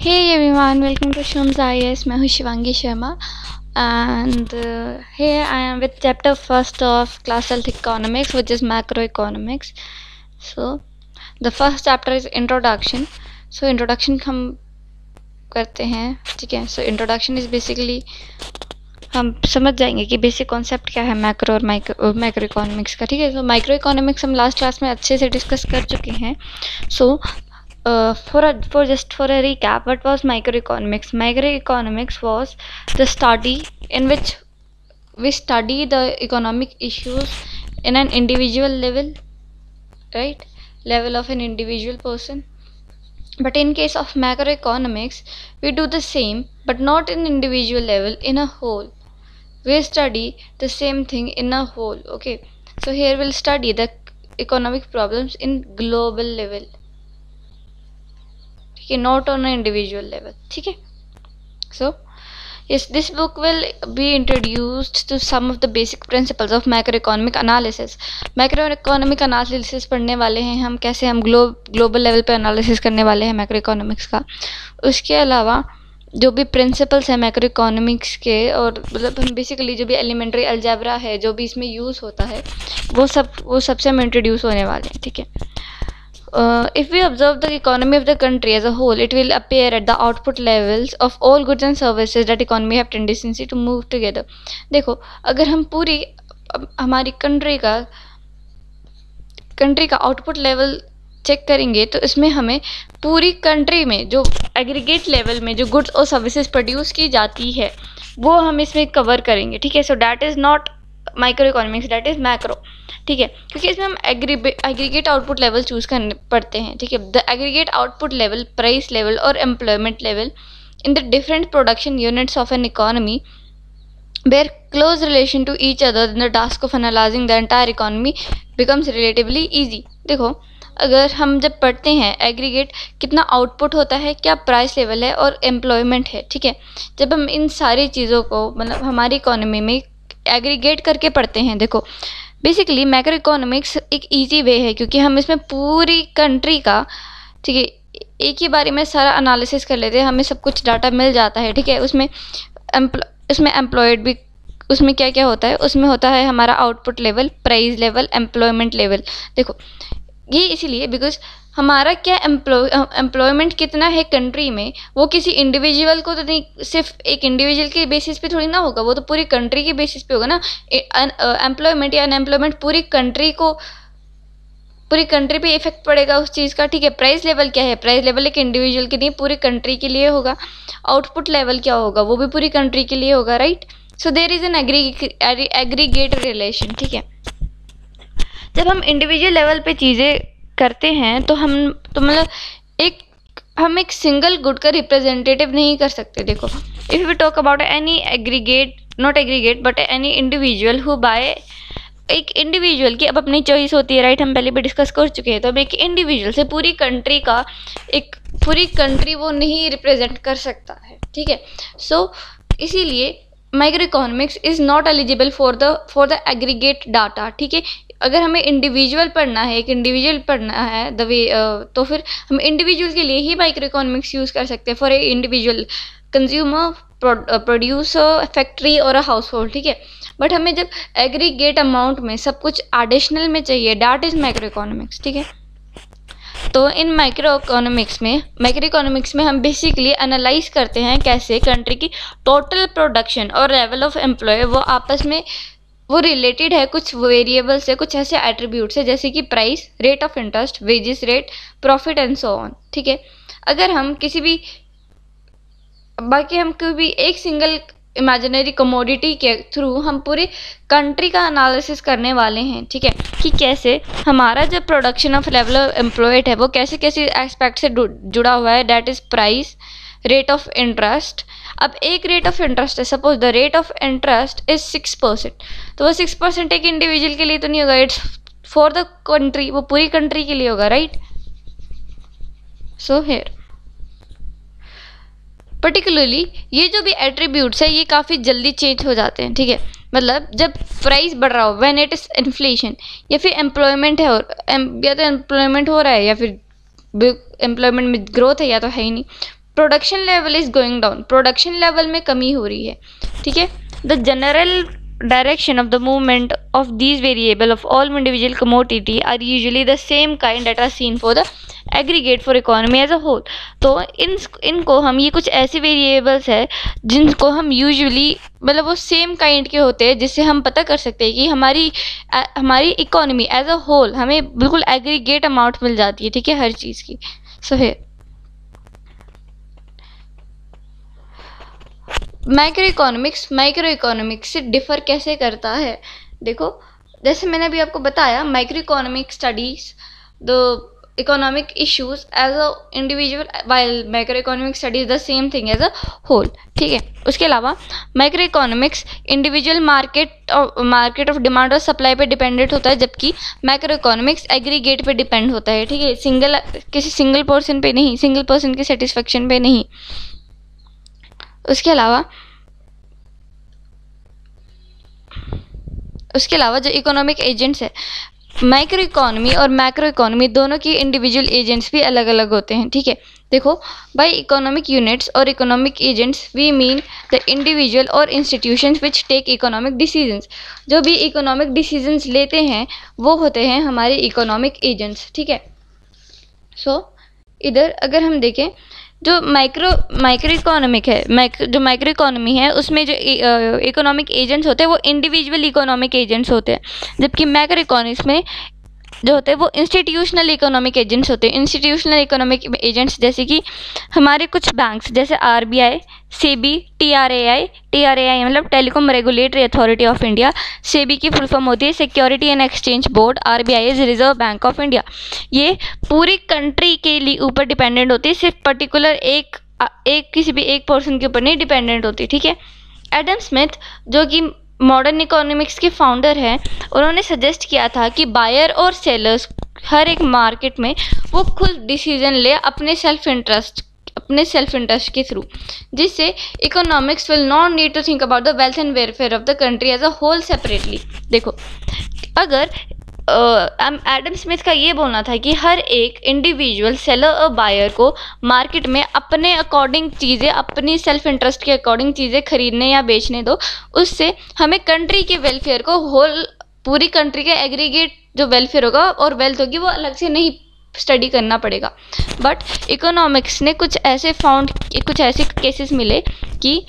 Hey everyone welcome to शुम्स IAS मैं हूँ Shivangi Sharma. And hey I am with chapter first of class twelfth economics which is micro economics so the first chapter is introduction so introduction हम करते हैं, ठीक है? So introduction is basically हम समझ जाएँगे कि बेसिक कॉन्सेप्ट क्या है माइक्रो और माइक्रो माइक्रो इकोनॉमिक्स का, ठीक है? सो माइक्रो इकोनॉमिक्स हम लास्ट क्लास में अच्छे से डिस्कस कर चुके हैं। सो uh, for a for just for a recap what was microeconomics? Microeconomics was the study in which we study the economic issues in an individual level right? Level of an individual person. But in case of macroeconomics we do the same but not in individual level in a whole. We study the same thing in a whole okay? So here we'll study the economic problems in global level ठीक है not on individual level ठीक है? सो yes, this book will be introduced to some of the basic principles of macroeconomic analysis. Macroeconomic analysis पढ़ने वाले हैं हम, कैसे हम ग्लो ग्लोबल लेवल पे एनालिसिस करने वाले हैं मैक्रो इकोनॉमिक्स का। उसके अलावा, जो भी प्रिंसिपल्स हैं मैक्रो इकोनॉमिक्स के, और मतलब हम बेसिकली जो भी एलिमेंट्री अलजेब्रा है, जो भी इसमें यूज़ होता है, वो सब, वो सबसे हम इंट्रोड्यूस होने वाले हैं, ठीक है? Uh, if we observe the economy of the country as a whole, it will appear at the output levels of all goods and services that economy have tendency to move together. देखो अगर हम पूरी हमारी country का country का output level check करेंगे तो इसमें हमें पूरी कंट्री में जो एग्रीगेट लेवल में जो गुड्स और सर्विसेज़ प्रोड्यूस की जाती है वो हम इसमें कवर करेंगे ठीक है so that is not micro economics that is macro ठीक है? क्योंकि इसमें हम agree aggregate output level choose करने पड़ते हैं, ठीक है? The aggregate output level price level और employment level in the different production units of an economy bear close relation to each other in the task of analysing the entire economy becomes relatively easy देखो, अगर हम जब पढ़ते हैं aggregate कितना output होता है, क्या प्राइस लेवल है और एम्प्लॉयमेंट है, ठीक है? जब हम इन सारी चीज़ों को मतलब हमारी इकोनॉमी में एग्रीगेट करके पढ़ते हैं, देखो बेसिकली मैक्रो इकोनॉमिक्स एक ईजी वे है, क्योंकि हम इसमें पूरी कंट्री का, ठीक है, एक ही बारे में सारा एनालिसिस कर लेते हैं, हमें सब कुछ डाटा मिल जाता है, ठीक है, उसमें उसमें एम्प्लॉयड भी, उसमें क्या क्या होता है, उसमें होता है हमारा output level price level employment level देखो ये इसीलिए बिकॉज़ हमारा क्या एम्प्लॉय एम्प्लॉयमेंट कितना है कंट्री में, वो किसी इंडिविजुअल को तो नहीं, सिर्फ़ एक इंडिविजुअल के बेसिस पे थोड़ी ना होगा, वो तो पूरी कंट्री के बेसिस पे होगा ना। एम्प्लॉयमेंट या अनएम्प्लॉयमेंट पूरी कंट्री को, पूरी कंट्री पे इफ़ेक्ट पड़ेगा उस चीज़ का, ठीक है। प्राइस लेवल क्या है? प्राइस लेवल एक इंडिविजुअल के नहीं पूरी कंट्री के लिए होगा। आउटपुट लेवल क्या होगा? वो भी पूरी कंट्री के लिए होगा right so there is an agree aggregate relation ठीक है। जब हम इंडिविजुअल लेवल पे चीज़ें करते हैं तो हम तो मतलब एक हम एक सिंगल गुड का रिप्रेजेंटेटिव नहीं कर सकते देखो। If you talk about any aggregate not aggregate but any individual who by एक इंडिविजुअल की अब अपनी चॉइस होती है राइट हम पहले भी डिस्कस कर चुके हैं तो अब एक इंडिविजुअल से पूरी कंट्री का एक पूरी कंट्री वो नहीं रिप्रेजेंट कर सकता है ठीक है? सो so, इसीलिए micro economics is not eligible for the for the aggregate data ठीक है? अगर हमें इंडिविजुअल पढ़ना है, एक इंडिविजुअल पढ़ना है द वे तो फिर हम इंडिविजुअल के लिए ही माइक्रो इकोनॉमिक्स यूज़ कर सकते हैं for a individual consumer producer factory और अ हाउस होल्ड ठीक है? बट हमें जब एग्रीगेट अमाउंट में सब कुछ एडिशनल में चाहिए डैट इज़ माइक्रो इकोनॉमिक्स ठीक है? तो इन माइक्रो इकोनॉमिक्स में माइक्रो इकोनॉमिक्स में हम बेसिकली एनालाइज करते हैं कैसे कंट्री की टोटल प्रोडक्शन और लेवल ऑफ़ एम्प्लॉय वो आपस में, वो रिलेटेड है कुछ वेरिएबल से, कुछ ऐसे एट्रीब्यूट से, जैसे कि price rate of interest wages rate profit and so on ठीक है? अगर हम किसी भी, बाकी हम कोई भी एक सिंगल इमेजिनरी कमोडिटी के थ्रू हम पूरी कंट्री का एनालिसिस करने वाले हैं, ठीक है? कि कैसे हमारा जो production of level of employed है, वो कैसे कैसे एस्पेक्ट से जुड़ा हुआ है? That is price rate of interest अब एक रेट ऑफ़ इंटरेस्ट है suppose the rate of interest is six percent तो वो सिक्स परसेंट एक इंडिविजुअल के लिए तो नहीं होगा इट्स फॉर द कंट्री वो पूरी कंट्री के लिए होगा राइट सो हेयर पर्टिकुलरली ये जो भी एट्रीब्यूट्स है, ये काफ़ी जल्दी चेंज हो जाते हैं, ठीक है? मतलब जब प्राइस बढ़ रहा हो वैन इट इज़ इन्फ्लेशन या फिर एम्प्लॉयमेंट है और या तो एम्प्लॉयमेंट हो रहा है, या फिर एम्प्लॉयमेंट में ग्रोथ है, या तो है ही नहीं। Production level is going down production level में कमी हो रही है, ठीक है? The general direction of the movement of these variable of all individual commodity are usually the same kind that are seen for the aggregate for economy as a whole तो इन इनको हम ये कुछ ऐसे वेरिएबल्स है जिनको हम यूजुअली मतलब वो सेम काइंड के होते हैं जिससे हम पता कर सकते हैं कि हमारी आ, हमारी इकोनॉमी एज अ होल हमें बिल्कुल एग्रीगेट अमाउंट मिल जाती है ठीक है हर चीज़ की। सो so, है माइक्रो इकोनॉमिक्स माइक्रो इकोनॉमिक्स से डिफ़र कैसे करता है? देखो, जैसे मैंने अभी आपको बताया micro economic studies the economic issues as a individual while micro economic studies the same thing as a whole ठीक है? उसके अलावा micro economics individual market market of demand और सप्लाई पे डिपेंडेंट होता है, जबकि माइक्रो इकोनॉमिक्स एग्रीगेट पे डिपेंड होता है, ठीक है? सिंगल किसी सिंगल पर्सन पे नहीं सिंगल पर्सन के सेटिस्फेक्शन पे नहीं। उसके अलावा उसके अलावा जो इकोनॉमिक एजेंट्स है माइक्रो इकोनॉमी और मैक्रो इकोनॉमी दोनों की इंडिविजुअल एजेंट्स भी अलग अलग होते हैं ठीक है? देखो बाय इकोनॉमिक यूनिट्स और economic agents we mean the individual और institutions which take economic decisions जो भी इकोनॉमिक डिसीजंस लेते हैं वो होते हैं हमारे इकोनॉमिक एजेंट्स ठीक है? सो so, इधर अगर हम देखें जो माइक्रो माइक्रो इकोनॉमिक है माइक जो माइक्रो इकोनॉमी है, उसमें जो इकोनॉमिक एजेंट्स होते हैं, वो इंडिविजुअल इकोनॉमिक एजेंट्स होते हैं। जबकि मैक्रो इकोनॉमिक्स में जो होते हैं, वो इंस्टीट्यूशनल इकोनॉमिक एजेंट्स होते हैं। इंस्टीट्यूशनल इकोनॉमिक एजेंट्स जैसे कि हमारे कुछ बैंक्स जैसे R B I SEBI T R A I T R A I मतलब telecom regulatory authority of India SEBI की फुल फॉर्म होती है। Security and exchange board R B I is reserve bank of India ये पूरी country के लिए ऊपर dependent होती है। सिर्फ़ पर्टिकुलर एक एक किसी भी एक पर्सन के ऊपर नहीं डिपेंडेंट होती, ठीक है? एडम स्मिथ जो कि मॉडर्न इकोनॉमिक्स के फाउंडर हैं, उन्होंने सजेस्ट किया था कि बायर और सेलर्स हर एक मार्केट में वो खुद डिसीज़न ले अपने सेल्फ इंटरेस्ट अपने सेल्फ इंटरेस्ट के थ्रू जिससे economics will not need to think about the wealth and welfare of the country as a whole separately देखो, अगर एडम स्मिथ का ये बोलना था कि हर एक इंडिविजुअल सेलर और बायर को मार्केट में अपने अकॉर्डिंग चीज़ें, अपनी सेल्फ इंटरेस्ट के अकॉर्डिंग चीज़ें खरीदने या बेचने दो। उससे हमें कंट्री के वेलफेयर को होल पूरी कंट्री के एग्रीगेट जो वेलफेयर होगा और वेल्थ होगी, वो अलग से नहीं स्टडी करना पड़ेगा। बट इकोनॉमिक्स ने कुछ ऐसे फाउंड कुछ ऐसे केसेस मिले कि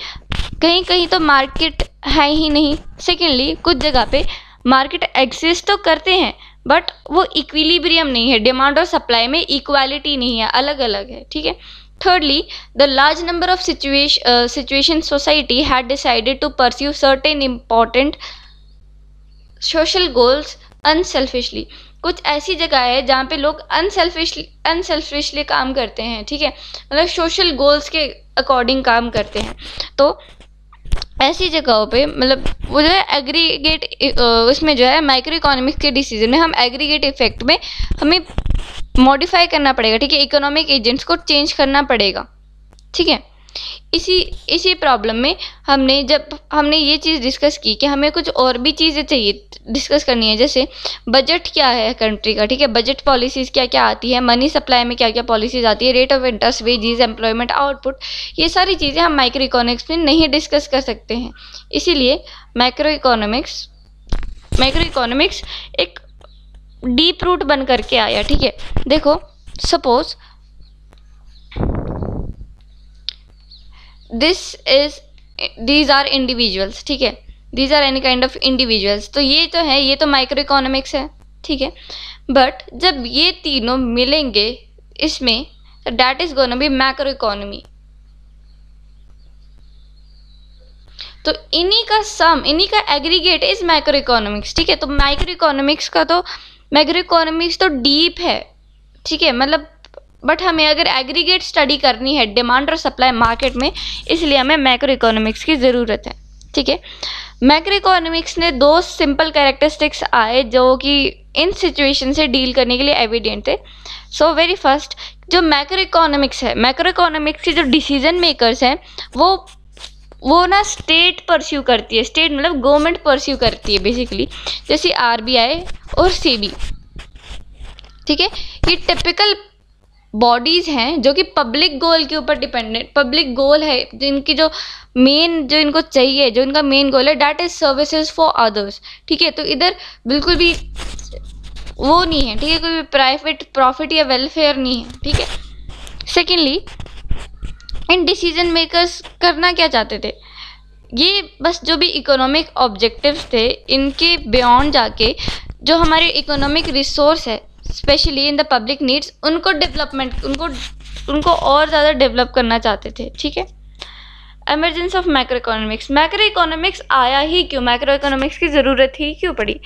कहीं कहीं तो मार्केट है ही नहीं। सेकेंडली कुछ जगह पे मार्केट एग्जिस्ट तो करते हैं बट वो इक्विलिब्रियम नहीं है। डिमांड और सप्लाई में इक्वालिटी नहीं है अलग अलग है ठीक है? Thirdly the large number of situation uh, situation society had decided to pursue certain important social goals unselfishly कुछ ऐसी जगह है जहाँ पे लोग अनसेल्फिशली अनसेल्फिशली काम करते हैं ठीक है? मतलब सोशल गोल्स के अकॉर्डिंग काम करते हैं। तो ऐसी जगहों पे मतलब वो जो है एग्रीगेट उसमें जो है माइक्रो इकोनॉमिक्स के डिसीज़न में हम एग्रीगेट इफ़ेक्ट में हमें मॉडिफाई करना पड़ेगा, ठीक है? इकोनॉमिक एजेंट्स को चेंज करना पड़ेगा, ठीक है? इसी इसी प्रॉब्लम में हमने जब, हमने ये चीज़ डिस्कस की कि हमें कुछ और भी चीज़ें चाहिए डिस्कस करनी है, जैसे बजट क्या है कंट्री का, ठीक है? बजट पॉलिसीज़ क्या क्या आती है? मनी सप्लाई में क्या क्या पॉलिसीज़ आती है? Rate of interest wages employment output ये सारी चीज़ें हम माइक्रो इकोनॉमिक्स में नहीं डिस्कस कर सकते हैं। इसीलिए माइक्रो इकोनॉमिक्स माइक्रो इकोनॉमिक्स एक डीप रूट बन करके आया, ठीक है? देखो suppose this is these are individuals ठीक है? These are any kind of individuals तो ये तो है, ये तो माइक्रो इकोनॉमिक्स है, ठीक है? बट जब ये तीनों मिलेंगे इसमें that is gonna be macro economy तो इन्हीं का सम इन्हीं का एग्रीगेट इज़ माइक्रो इकोनॉमिक्स ठीक है? तो माइक्रो इकोनॉमिक्स का तो माइक्रो इकोनॉमिक्स तो डीप है, ठीक है? मतलब बट हमें अगर एग्रीगेट स्टडी करनी है डिमांड और सप्लाई मार्केट में, इसलिए हमें मैक्रो इकोनॉमिक्स की ज़रूरत है। ठीक है? मैक्रो इकोनॉमिक्स ने दो सिंपल कैरेक्टरिस्टिक्स आए जो कि इन सिचुएशन से डील करने के लिए एविडेंट थे। सो वेरी फ़र्स्ट जो मैक्रो इकोनॉमिक्स है मैक्रो इकोनॉमिक्स के जो डिसीज़न मेकर्स हैं, वो वो ना स्टेट परस्यू करती है। स्टेट मतलब गवर्नमेंट परस्यू करती है बेसिकली जैसे आरबीआई और सीबी ठीक है? ये टिपिकल बॉडीज़ हैं जो कि पब्लिक गोल के ऊपर डिपेंडेंट पब्लिक गोल है, जिनकी जो मेन जो इनको चाहिए, जो इनका मेन गोल है that is services for others ठीक है तो इधर बिल्कुल भी वो नहीं है, ठीक है, कोई प्राइवेट प्रॉफिट या वेलफेयर नहीं है, ठीक है? सेकेंडली इन डिसीज़न मेकर्स करना क्या चाहते थे? ये बस जो भी इकोनॉमिक ऑब्जेक्टिव्स थे, इनके बियॉन्ड जाके, जो हमारे इकोनॉमिक रिसोर्स है specially in the public needs उनको डेवलपमेंट उनको उनको और ज़्यादा डेवलप करना चाहते थे, ठीक है? Emergence of macro economics macro economics आया ही क्यों? मैक्रो इकोनॉमिक्स की ज़रूरत ही क्यों पड़ी?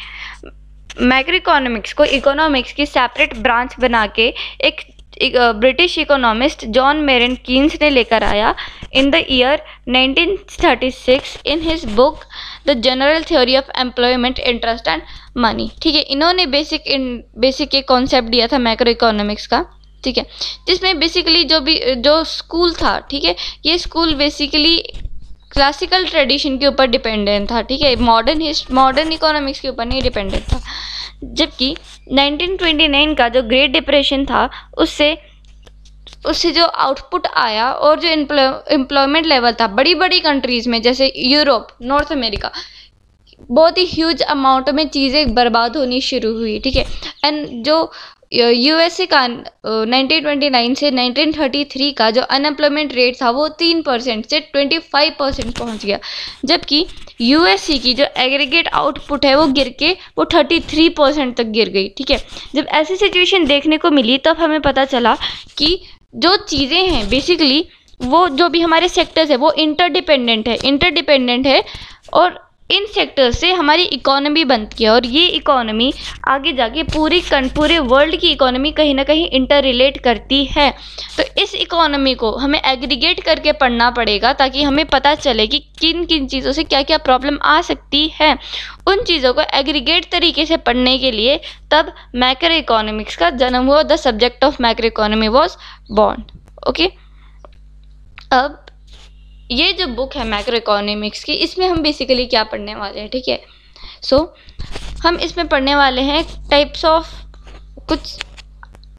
मैक्रो इकोनॉमिक्स को इकोनॉमिक्स की सेपरेट ब्रांच बना के एक British economist John Maynard Keynes ने लेकर आया in the year 1936 in his book the general theory of employment interest and money ठीक है, इन्होंने बेसिक बेसिक एक कॉन्सेप्ट दिया था मैक्रो इकोनॉमिक्स का, ठीक है? जिसमें बेसिकली जो भी, जो स्कूल था, ठीक है, ये स्कूल बेसिकली क्लासिकल ट्रेडिशन के ऊपर डिपेंडेंट था, ठीक है? मॉडर्न हिस्ट मॉडर्न इकोनॉमिक्स के ऊपर नहीं डिपेंडेंट था। जबकि 1929 का जो ग्रेट डिप्रेशन था, उससे उससे जो आउटपुट आया और जो एम्प्लॉयमेंट लेवल था बड़ी बड़ी कंट्रीज़ में, जैसे यूरोप नॉर्थ अमेरिका बहुत ही ह्यूज अमाउंट में चीज़ें बर्बाद होनी शुरू हुई, ठीक है? एंड जो यूएसए का 1929 से 1933 का जो अनएम्प्लॉयमेंट रेट था, वो तीन परसेंट से 25 परसेंट पहुँच गया। जबकि यूएससी की जो एग्रीगेट आउटपुट है, वो गिर के, वो 33 परसेंट तक गिर गई, ठीक है? जब ऐसी सिचुएशन देखने को मिली, तब हमें पता चला कि जो चीज़ें हैं बेसिकली वो जो भी हमारे सेक्टर्स है, वो इंटरडिपेंडेंट है इंटरडिपेंडेंट है और इन सेक्टर से हमारी इकोनॉमी बनती है और ये इकोनॉमी आगे जाके पूरी पूरे वर्ल्ड की इकोनॉमी कहीं ना कहीं इंटर रिलेट करती है। तो इस इकोनॉमी को हमें एग्रीगेट करके पढ़ना पड़ेगा ताकि हमें पता चले कि किन किन चीज़ों से क्या क्या प्रॉब्लम आ सकती है। उन चीज़ों को एग्रीगेट तरीके से पढ़ने के लिए तब मैक्रो इकोनॉमिक्स का जन्म हुआ the subject of macro economy was bond okay अब ये जो बुक है माइक्रो इकोनॉमिक्स की इसमें हम बेसिकली क्या पढ़ने वाले हैं ठीक है? सो so, हम इसमें पढ़ने वाले हैं टाइप्स ऑफ़ कुछ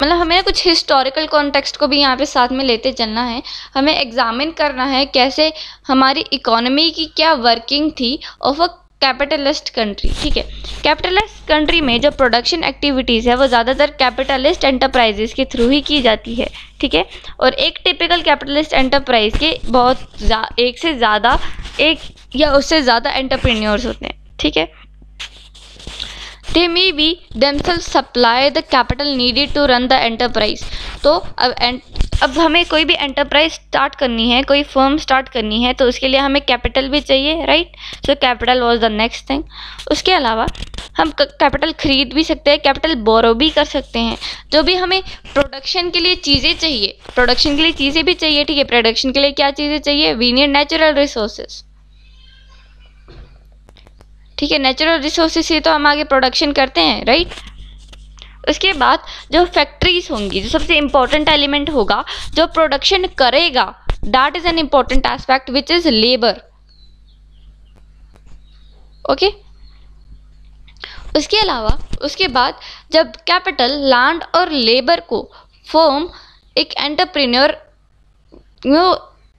मतलब हमें कुछ हिस्टोरिकल कॉन्टेक्स्ट को भी यहाँ पे साथ में लेते चलना है। हमें एग्जामिन करना है कैसे हमारी इकोनॉमी की क्या वर्किंग थी और अ कैपिटलिस्ट कंट्री, ठीक है? कैपिटलिस्ट कंट्री में जो प्रोडक्शन एक्टिविटीज़ है, वो ज़्यादातर कैपिटलिस्ट एंटरप्राइजेस के थ्रू ही की जाती है, ठीक है? और एक टिपिकल कैपिटलिस्ट एंटरप्राइज के बहुत एक से ज़्यादा, एक या उससे ज़्यादा एंटरप्रेन्योर्स होते हैं, ठीक है? They may be themselves supply the capital needed to run the enterprise तो अब अब हमें कोई भी एंटरप्राइज स्टार्ट करनी है, कोई फर्म स्टार्ट करनी है तो उसके लिए हमें कैपिटल भी चाहिए right so capital was the next thing उसके अलावा हम कैपिटल खरीद भी सकते हैं कैपिटल बोरो भी कर सकते हैं। जो भी हमें प्रोडक्शन के लिए चीज़ें चाहिए प्रोडक्शन के लिए चीज़ें भी चाहिए, ठीक है? प्रोडक्शन के लिए क्या चीज़ें चाहिए? वी नीड नेचुरल रिसोर्सेज ठीक है नेचुरल रिसोर्सेज से तो हम आगे प्रोडक्शन करते हैं राइट उसके बाद जो फैक्ट्रीज होंगी, जो सबसे इम्पोर्टेंट एलिमेंट होगा, जो प्रोडक्शन करेगा that is an important aspect which is labour okay उसके अलावा, उसके बाद जब कैपिटल लैंड और लेबर को फॉर्म एक एंटरप्रेन्योर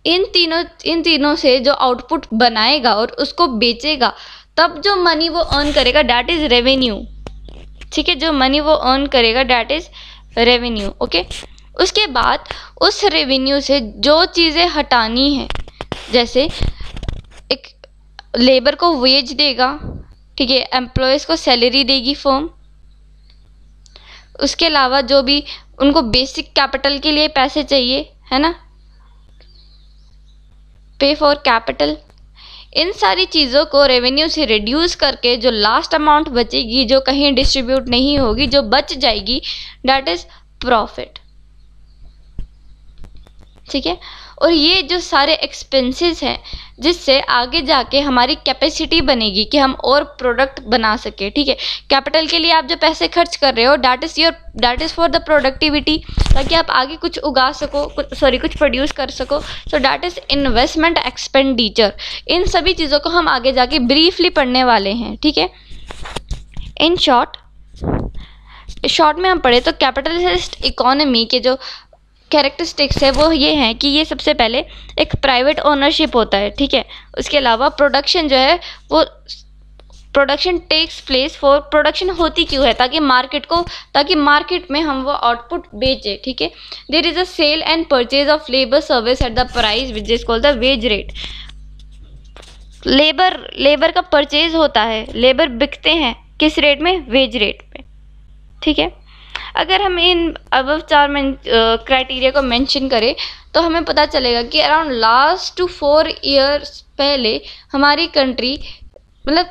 इन तीनों इन तीनों से जो आउटपुट बनाएगा और उसको बेचेगा, तब जो मनी वो अर्न करेगा डैट इज़ रेवेन्यू ठीक है, जो मनी वो अर्न करेगा डैट इज़ रेवेन्यू ओके उसके बाद, उस रेवेन्यू से जो चीज़ें हटानी है, जैसे एक लेबर को वेज देगा, ठीक है एम्प्लॉयज़ को सैलरी देगी फर्म उसके अलावा जो भी उनको बेसिक कैपिटल के लिए पैसे चाहिए, है ना? पे फॉर कैपिटल इन सारी चीज़ों को रेवेन्यू से रिड्यूस करके जो लास्ट अमाउंट बचेगी, जो कहीं डिस्ट्रीब्यूट नहीं होगी, जो बच जाएगी डैट इज़ प्रॉफिट ठीक है? और ये जो सारे एक्सपेंसेस हैं, जिससे आगे जाके हमारी कैपेसिटी बनेगी कि हम और प्रोडक्ट बना सके, ठीक है? कैपिटल के लिए आप जो पैसे खर्च कर रहे हो that is your that is for the productivity ताकि आप आगे कुछ उगा सको सॉरी कुछ प्रोड्यूस कर सको। So that is investment expenditure इन सभी चीज़ों को हम आगे जाके ब्रीफली पढ़ने वाले हैं, ठीक है? इन शॉर्ट शॉर्ट में हम पढ़े तो कैपिटलिस्ट इकोनॉमी के जो कैरेक्टरिस्टिक्स है, वो ये हैं कि ये सबसे पहले एक प्राइवेट ओनरशिप होता है, ठीक है? उसके अलावा प्रोडक्शन जो है, वो production takes place for production होती क्यों है? ताकि मार्केट को, ताकि मार्केट में हम वो आउटपुट बेचें, ठीक है? There is a sale and purchase of labour service at the price which is called the wage rate labour labour का परचेज होता है लेबर बिकते हैं, किस रेट में? वेज रेट पे ठीक है? अगर हम इन अब चार क्राइटेरिया को मेंशन करें तो हमें पता चलेगा कि around last two four years पहले हमारी कंट्री मतलब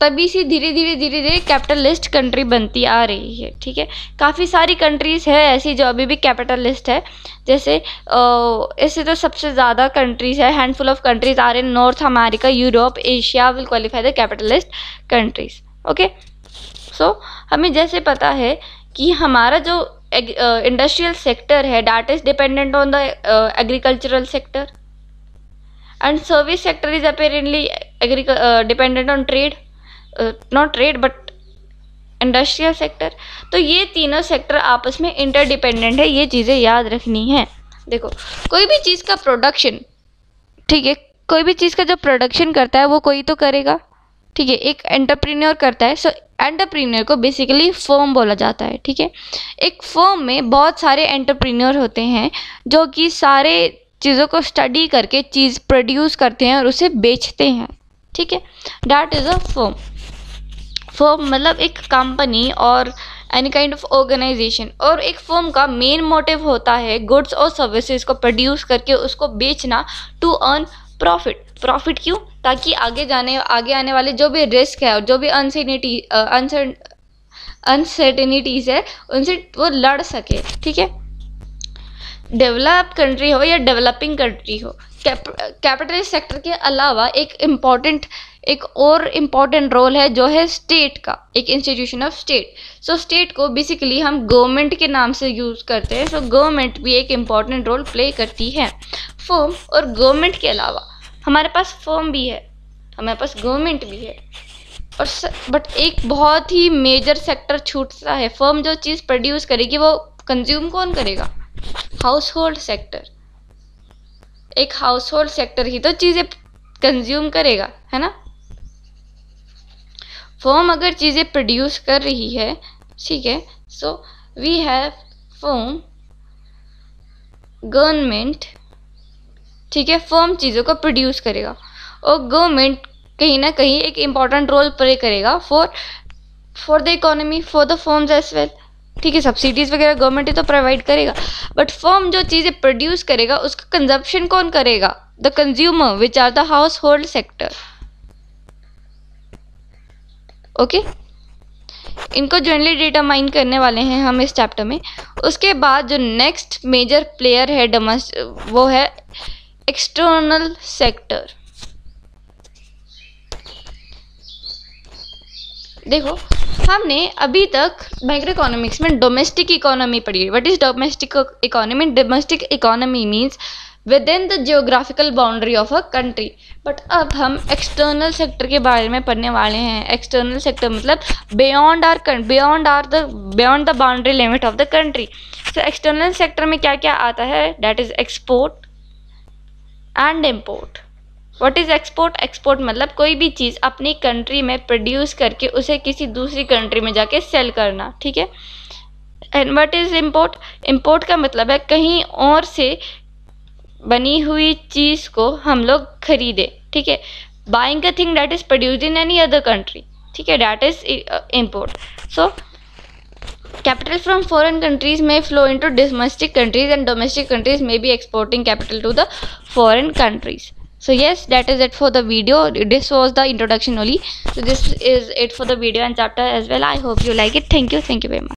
तभी से धीरे धीरे धीरे धीरे कैपिटलिस्ट कंट्री बनती आ रही है, ठीक है? काफ़ी सारी कंट्रीज़ है ऐसी जो अभी भी कैपिटलिस्ट है, जैसे ऐसे तो सबसे ज़्यादा कंट्रीज़ है handful of countries uh are in North America Europe Asia will qualify the capitalist countries okay so हमें जैसे पता है कि हमारा जो इंडस्ट्रियल सेक्टर है that is dependent on the agricultural sector and service sector is apparently dependent on trade not trade but industrial sector तो ये तीनों सेक्टर आपस में इंटरडिपेंडेंट है, ये चीज़ें याद रखनी है। देखो, कोई भी चीज़ का प्रोडक्शन ठीक है, कोई भी चीज़ का जो प्रोडक्शन करता है, वो कोई तो करेगा। ठीक है, एक एंटरप्रीनियर करता है सो एंटरप्रीनियर को बेसिकली फर्म बोला जाता है, ठीक है? एक फर्म में बहुत सारे एंटरप्रीनियर होते हैं, जो कि सारे चीज़ों को स्टडी करके चीज़ प्रोड्यूस करते हैं और उसे बेचते हैं, ठीक है? That is a firm firm मतलब एक कंपनी और एनी काइंड ऑफ़ ऑर्गेनाइजेशन और एक फर्म का मेन मोटिव होता है गुड्स और सर्विसेज़ को प्रोड्यूस करके उसको बेचना टू अर्न प्रॉफिट प्रॉफिट क्यों? ताकि आगे जाने आगे आने वाले जो भी रिस्क है और जो भी अनसर्टिनिटी अनसर्टिनिटीज़ है उनसे वो लड़ सके ठीक है? डेवलप कंट्री हो या डेवलपिंग कंट्री हो कैपिटल सेक्टर के अलावा एक इंपॉर्टेंट एक और इंपॉर्टेंट रोल है जो है स्टेट का एक institution of state so state को बेसिकली हम गवर्नमेंट के नाम से यूज़ करते हैं सो so, गवर्नमेंट भी एक इंपॉर्टेंट रोल प्ले करती है. फर्म और गवर्नमेंट के अलावा हमारे पास फर्म भी है हमारे पास गवर्नमेंट भी है और स, बट एक बहुत ही मेजर सेक्टर छूटता है। फर्म जो चीज़ प्रोड्यूस करेगी वो कंज्यूम कौन करेगा? हाउस होल्ड सेक्टर एक हाउस होल्ड सेक्टर ही तो चीज़ें कंज्यूम करेगा है ना? फर्म अगर चीज़ें प्रोड्यूस कर रही है ठीक है so we have firm government ठीक है फर्म चीज़ों को प्रोड्यूस करेगा। और गवर्नमेंट कहीं ना कहीं एक इंपॉर्टेंट रोल प्ले करेगा for for the economy for the firms as well ठीक है सब्सिडीज़ वगैरह गवर्नमेंट ही तो प्रोवाइड करेगा। बट फर्म जो चीज़ें प्रोड्यूस करेगा, उसका कंजप्शन कौन करेगा? The consumer which are the household sector okay इनको जनरली डिटरमाइन करने वाले हैं हम इस चैप्टर में। उसके बाद जो नेक्स्ट मेजर प्लेयर है डोमेस्ट वो है एक्सटर्नल सेक्टर देखो, हमने अभी तक माइक्रो इकोनॉमिक्स में डोमेस्टिक इकोनॉमी पढ़ी what is domestic economy domestic economy means within the geographical boundary of a country but अब हम एक्सटर्नल सेक्टर के बारे में पढ़ने वाले हैं। एक्सटर्नल सेक्टर मतलब beyond our beyond our the beyond the boundary limit of the country so external sector में क्या क्या आता है? That is export and import what is export export मतलब कोई भी चीज़ अपनी कंट्री में प्रोड्यूस करके उसे किसी दूसरी कंट्री में जाके सेल करना, ठीक है? And what is import import का मतलब है कहीं और से बनी हुई चीज़ को हम लोग खरीदें, ठीक है? Buying a thing that is produced in any other country ठीक है? That is import so capital from foreign countries may flow into domestic countries and domestic countries may be exporting capital to the foreign countries. So yes that is it for the video. This was the introduction only. So this is it for the video and chapter as well. I hope you like it. Thank you. Thank you very much